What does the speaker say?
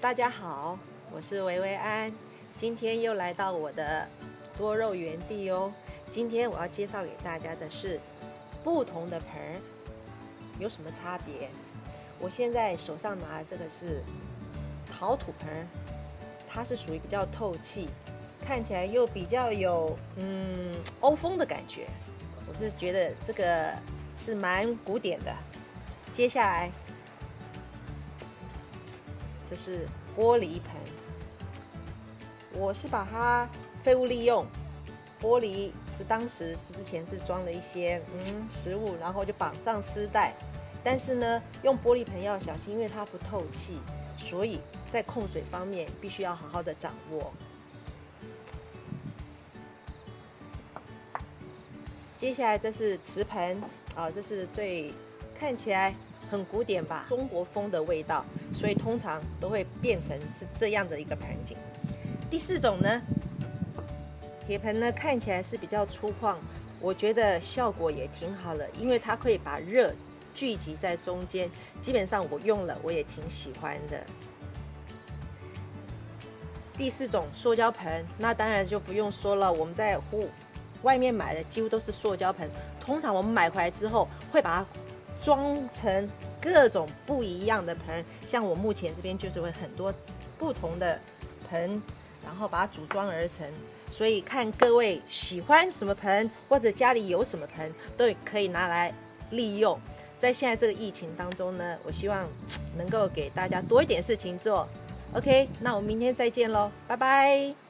大家好，我是维维安，今天又来到我的多肉园地哦。今天我要介绍给大家的是不同的盆儿有什么差别。我现在手上拿的这个是陶土盆儿，它是属于比较透气，看起来又比较有嗯欧风的感觉。我是觉得这个是蛮古典的。接下来。这是玻璃盆，我是把它废物利用，玻璃这当时之前是装了一些嗯食物，然后就绑上丝带，但是呢，用玻璃盆要小心，因为它不透气，所以在控水方面必须要好好的掌握。接下来这是瓷盆啊，这是最看起来。很古典吧，中国风的味道，所以通常都会变成是这样的一个盆景。第四种呢，铁盆呢看起来是比较粗犷，我觉得效果也挺好的，因为它可以把热聚集在中间。基本上我用了，我也挺喜欢的。第四种塑胶盆，那当然就不用说了，我们在户外面买的几乎都是塑胶盆，通常我们买回来之后会把它。装成各种不一样的盆，像我目前这边就是会很多不同的盆，然后把它组装而成。所以看各位喜欢什么盆，或者家里有什么盆，都可以拿来利用。在现在这个疫情当中呢，我希望能够给大家多一点事情做。OK，那我们明天再见喽，拜拜。